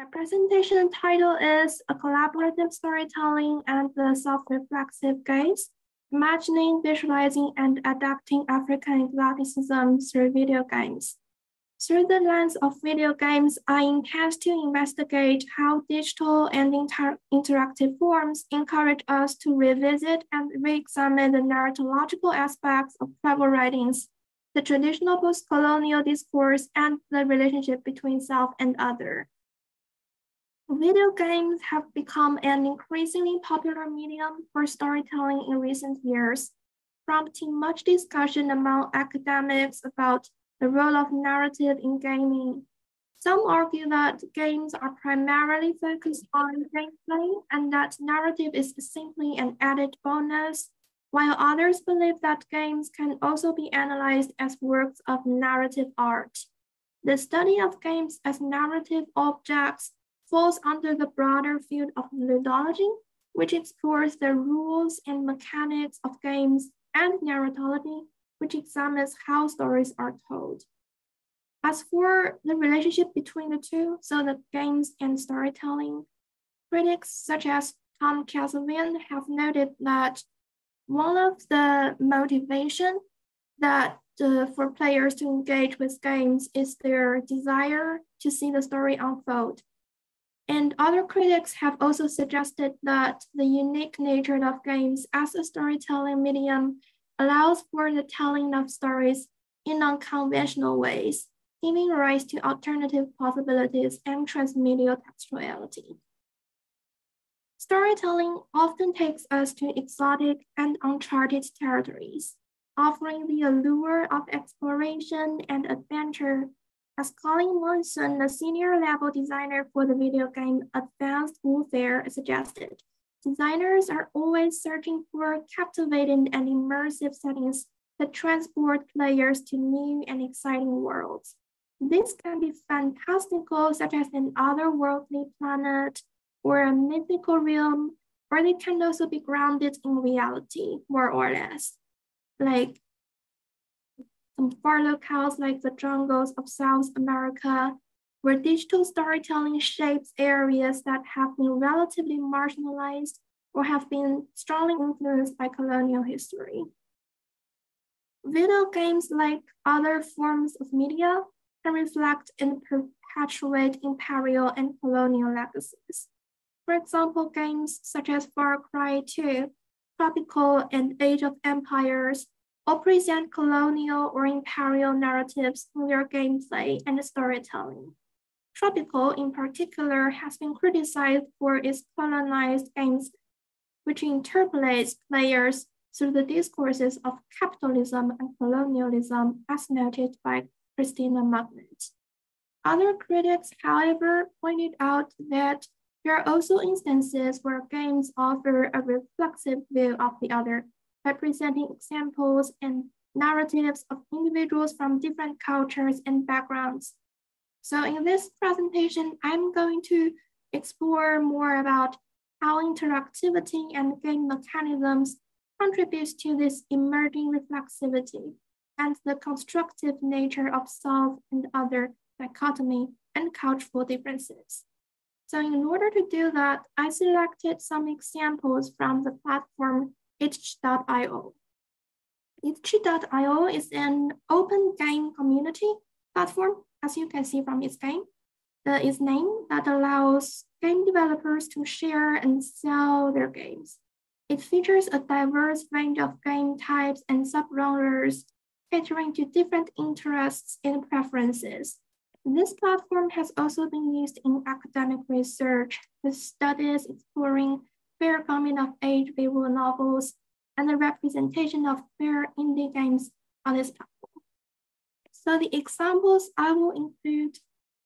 My presentation title is A Collaborative Storytelling and the Self-Reflexive Gaze, Imagining, Visualizing, and Adapting African Exoticism Through Video Games. Through the lens of video games, I intend to investigate how digital and inter interactive forms encourage us to revisit and re-examine the narratological aspects of travel writings, the traditional post-colonial discourse, and the relationship between self and other. Video games have become an increasingly popular medium for storytelling in recent years, prompting much discussion among academics about the role of narrative in gaming. Some argue that games are primarily focused on gameplay and that narrative is simply an added bonus, while others believe that games can also be analyzed as works of narrative art. The study of games as narrative objects falls under the broader field of ludology, which explores the rules and mechanics of games and narratology which examines how stories are told. As for the relationship between the two, so the games and storytelling, critics such as Tom Casavian have noted that one of the motivation that uh, for players to engage with games is their desire to see the story unfold. And other critics have also suggested that the unique nature of games as a storytelling medium allows for the telling of stories in unconventional ways, giving rise to alternative possibilities and transmedia textuality. Storytelling often takes us to exotic and uncharted territories, offering the allure of exploration and adventure. As Colin Monson, the senior level designer for the video game Advanced Warfare, suggested, Designers are always searching for captivating and immersive settings that transport players to new and exciting worlds. This can be fantastical, such as an otherworldly planet or a mythical realm, or they can also be grounded in reality, more or less. Like some far locales like the jungles of South America where digital storytelling shapes areas that have been relatively marginalized or have been strongly influenced by colonial history. Video games, like other forms of media, can reflect and perpetuate imperial and colonial legacies. For example, games such as Far Cry 2, Tropico, and Age of Empires all present colonial or imperial narratives in their gameplay and storytelling. Tropico, in particular, has been criticized for its colonized games, which interpolates players through the discourses of capitalism and colonialism, as noted by Christina Magnet. Other critics, however, pointed out that there are also instances where games offer a reflexive view of the other by presenting examples and narratives of individuals from different cultures and backgrounds so in this presentation, I'm going to explore more about how interactivity and game mechanisms contributes to this emerging reflexivity and the constructive nature of self and other dichotomy and cultural differences. So in order to do that, I selected some examples from the platform itch.io. Itch.io is an open game community platform as you can see from its game, the its name that allows game developers to share and sell their games. It features a diverse range of game types and subgenres catering to different interests and preferences. This platform has also been used in academic research with studies exploring fair coming of age visual novels and the representation of fair indie games on this platform. So the examples I will include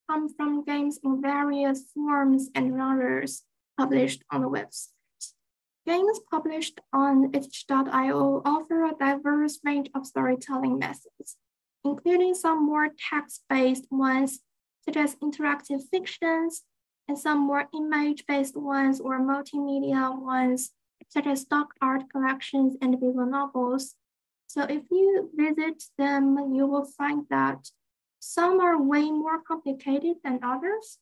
come from games in various forms and genres published on the website. Games published on itch.io offer a diverse range of storytelling methods, including some more text-based ones, such as interactive fictions, and some more image-based ones or multimedia ones, such as stock art collections and visual novels. So if you visit them, you will find that some are way more complicated than others.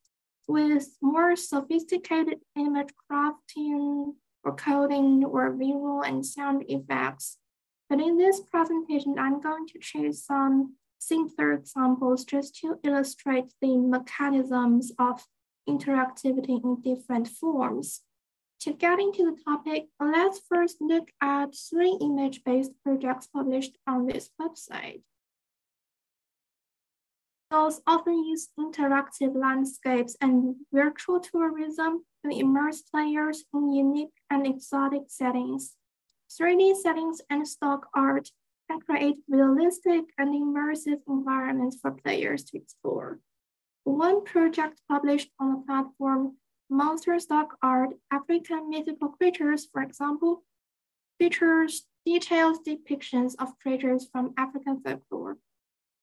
with more sophisticated image crafting or coding or visual and sound effects. But in this presentation, I'm going to choose some simpler examples just to illustrate the mechanisms of interactivity in different forms. To get into the topic, let's first look at three image-based projects published on this website. Those often use interactive landscapes and virtual tourism to immerse players in unique and exotic settings. 3D settings and stock art can create realistic and immersive environments for players to explore. One project published on the platform, Monster Stock Art African Mythical Creatures, for example, features detailed depictions of creatures from African folklore.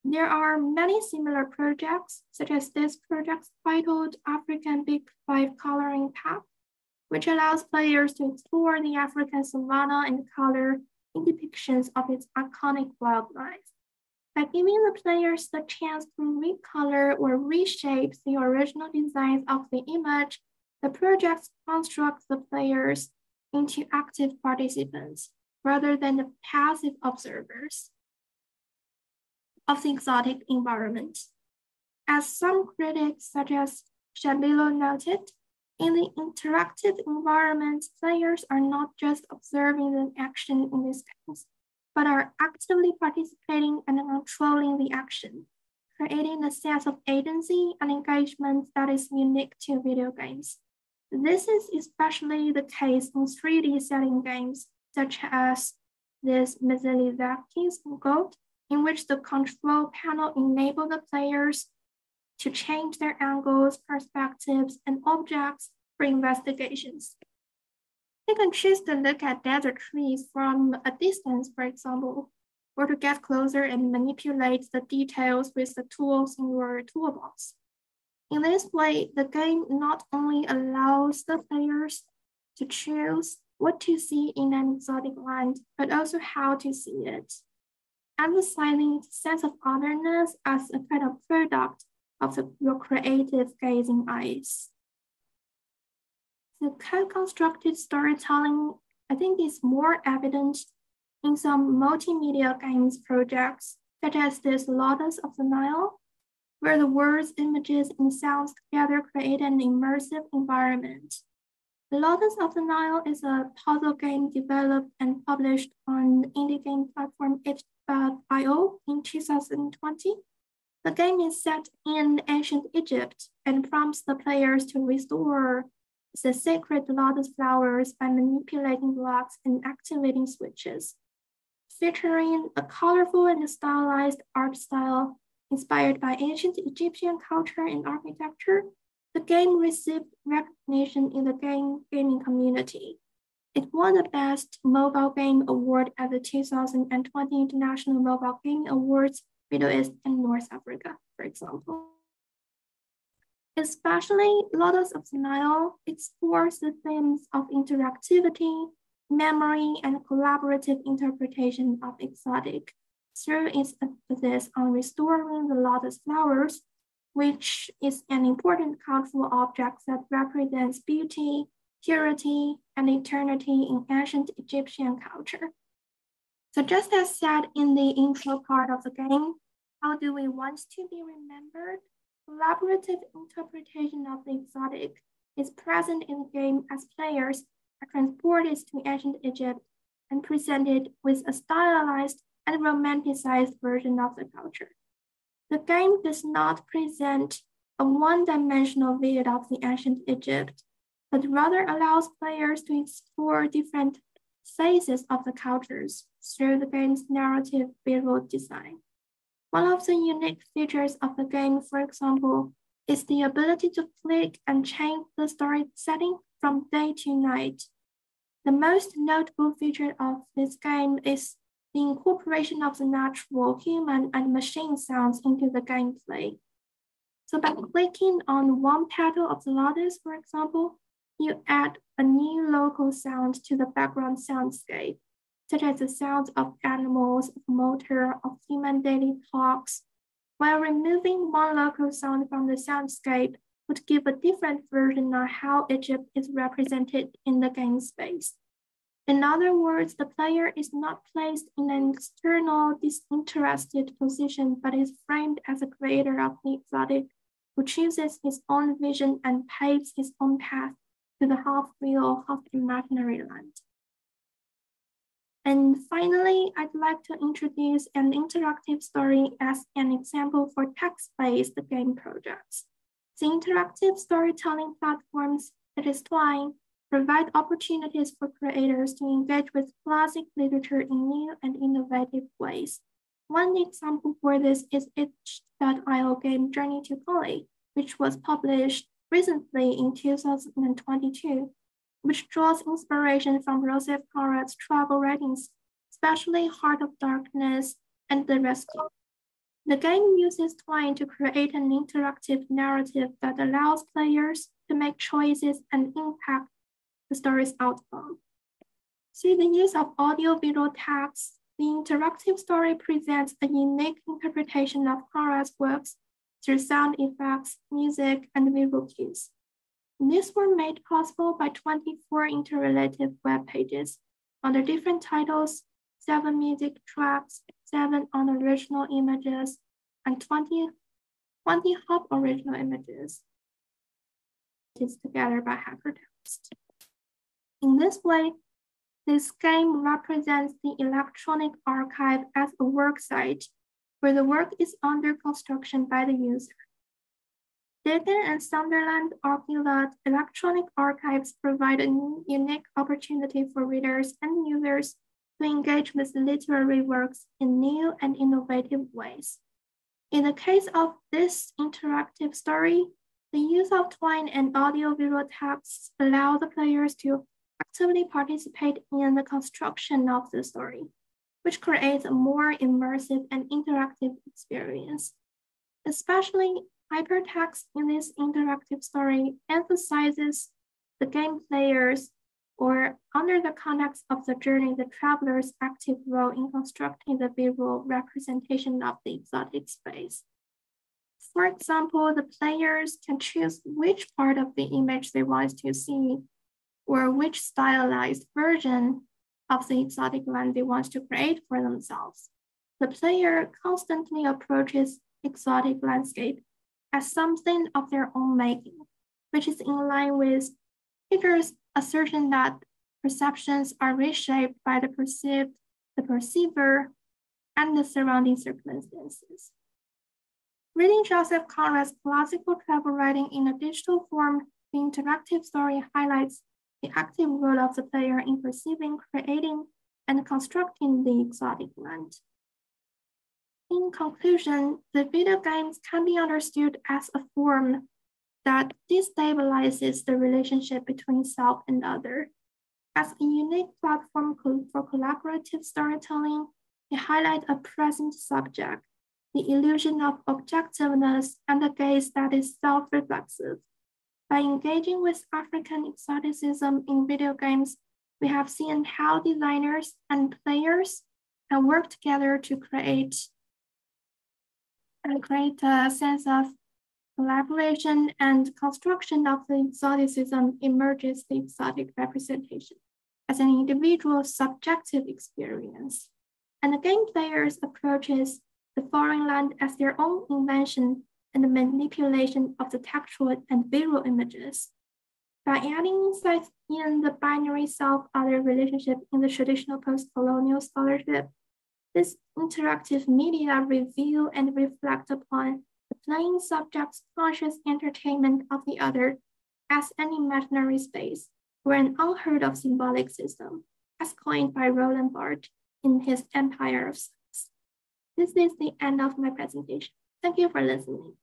There are many similar projects, such as this project titled African Big Five Coloring Pack, which allows players to explore the African savanna and color in depictions of its iconic wildlife. By giving the players the chance to recolor or reshape the original designs of the image, the project constructs the players into active participants rather than the passive observers of the exotic environment. As some critics, such as Shabilo noted, in the interactive environment, players are not just observing the action in these games, but are actively participating and controlling the action, creating a sense of agency and engagement that is unique to video games. This is especially the case in 3D setting games, such as this Mizulizaki's Goat in which the control panel enables the players to change their angles, perspectives, and objects for investigations. You can choose to look at desert trees from a distance, for example, or to get closer and manipulate the details with the tools in your toolbox. In this way, the game not only allows the players to choose what to see in an exotic land, but also how to see it emphasizing the sense of otherness as a kind of product of the, your creative gazing eyes. The co-constructed storytelling, I think, is more evident in some multimedia games projects, such as this Lotus of the Nile, where the words, images, and sounds together create an immersive environment. The Lotus of the Nile is a puzzle game developed and published on the indie game platform itch.io in 2020. The game is set in ancient Egypt and prompts the players to restore the sacred lotus flowers by manipulating blocks and activating switches. Featuring a colorful and stylized art style inspired by ancient Egyptian culture and architecture, the game received recognition in the game gaming community. It won the Best Mobile Game Award at the 2020 International Mobile Game Awards, Middle East and North Africa, for example. Especially Lotus of the Nile explores the themes of interactivity, memory, and collaborative interpretation of exotic through its emphasis on restoring the lotus flowers which is an important cultural object that represents beauty, purity, and eternity in ancient Egyptian culture. So just as said in the intro part of the game, how do we want to be remembered? Collaborative interpretation of the exotic is present in the game as players are transported to ancient Egypt and presented with a stylized and romanticized version of the culture. The game does not present a one-dimensional view of the ancient Egypt, but rather allows players to explore different phases of the cultures through the game's narrative visual design. One of the unique features of the game, for example, is the ability to click and change the story setting from day to night. The most notable feature of this game is the incorporation of the natural human and machine sounds into the gameplay. So by clicking on one petal of the lotus, for example, you add a new local sound to the background soundscape, such as the sounds of animals, of motor, of human daily talks. While removing one local sound from the soundscape, would give a different version of how Egypt is represented in the game space. In other words, the player is not placed in an external, disinterested position, but is framed as a creator of the exotic who chooses his own vision and paves his own path to the half real, half imaginary land. And finally, I'd like to introduce an interactive story as an example for text-based game projects. The interactive storytelling platforms such as Twine provide opportunities for creators to engage with classic literature in new and innovative ways. One example for this is itch.io game Journey to Poly, which was published recently in 2022, which draws inspiration from Joseph Conrad's travel writings, especially Heart of Darkness and The Rescue. The game uses Twine to create an interactive narrative that allows players to make choices and impact the story's outcome. Through the use of audio-visual text, the interactive story presents a unique interpretation of Conrad's works through sound effects, music, and visual cues. These were made possible by 24 interrelated web pages under different titles, seven music tracks, seven unoriginal images, and 20, 20 hub original images. It's together by hypertext. In this way, this game represents the electronic archive as a work site where the work is under construction by the user. Deegan and Sutherland that electronic archives provide a unique opportunity for readers and users to engage with literary works in new and innovative ways. In the case of this interactive story, the use of Twine and audio-visual texts allow the players to actively participate in the construction of the story, which creates a more immersive and interactive experience. Especially hypertext in this interactive story emphasizes the game players or under the context of the journey, the traveler's active role in constructing the visual representation of the exotic space. For example, the players can choose which part of the image they want to see or which stylized version of the exotic land they want to create for themselves. The player constantly approaches exotic landscape as something of their own making, which is in line with Hicker's assertion that perceptions are reshaped by the perceived, the perceiver, and the surrounding circumstances. Reading Joseph Conrad's classical travel writing in a digital form, the interactive story highlights the active role of the player in perceiving, creating, and constructing the exotic land. In conclusion, the video games can be understood as a form that destabilizes the relationship between self and other. As a unique platform for collaborative storytelling, they highlight a present subject, the illusion of objectiveness and a gaze that is self-reflexive. By engaging with African exoticism in video games, we have seen how designers and players can work together to create and create a uh, sense of collaboration and construction of the exoticism emerges the exotic representation as an individual subjective experience. And the game players approaches the foreign land as their own invention and the manipulation of the textual and visual images. By adding insights in the binary self-other relationship in the traditional post-colonial scholarship, this interactive media reveal and reflect upon the playing subject's conscious entertainment of the other as an imaginary space or an unheard of symbolic system, as coined by Roland Barthes in his Empire of Signs. This is the end of my presentation. Thank you for listening.